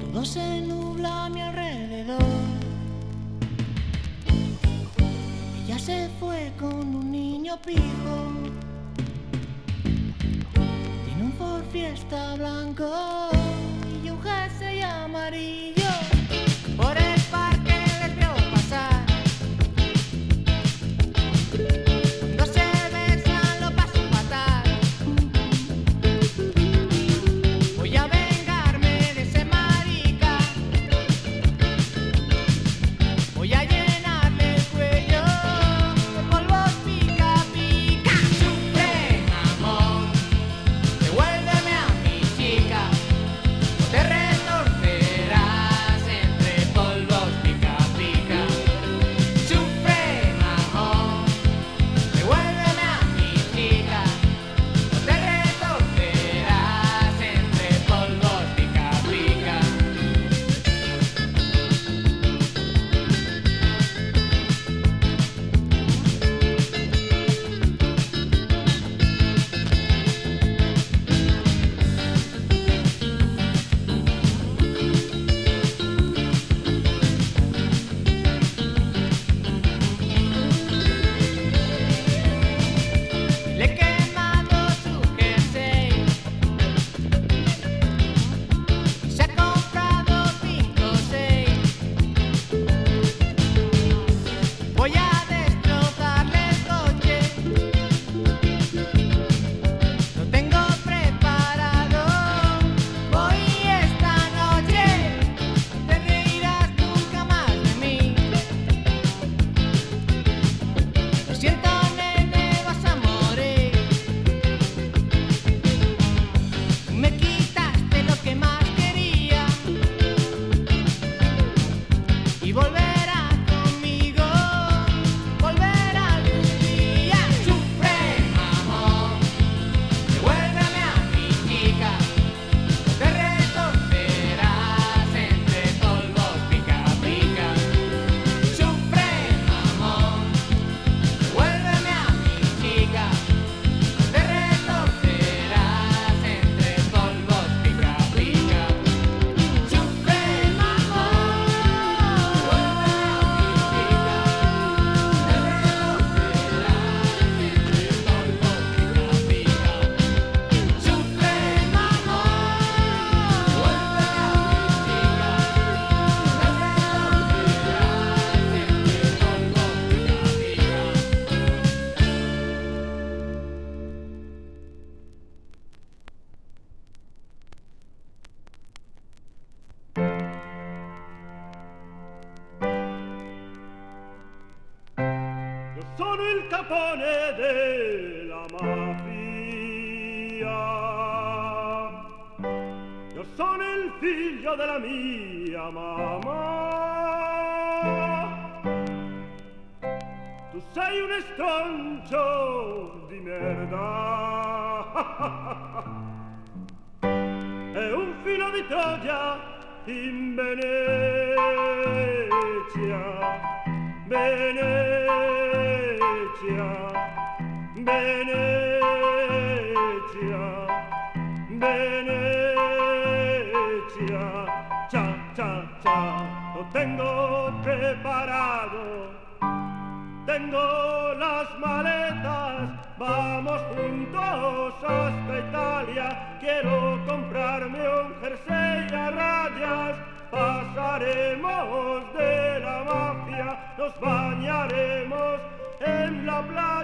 Todo se nubla a mi alrededor. Ella se fue con un niño pijo. Tiene un Ford Fiesta blanco y un jersey amarillo. Capone della mafia. Io sono il figlio della mia mamma. Tu sei un estroncio di merda. E un filo di Troia in Venezia. Venezia. Venezia, Venezia, cha, cha, cha, lo tengo preparado, tengo las maletas, vamos juntos hasta Italia, quiero comprarme un jersey a rayas, pasaremos de la mafia, nos bañaremos en la playa.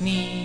me.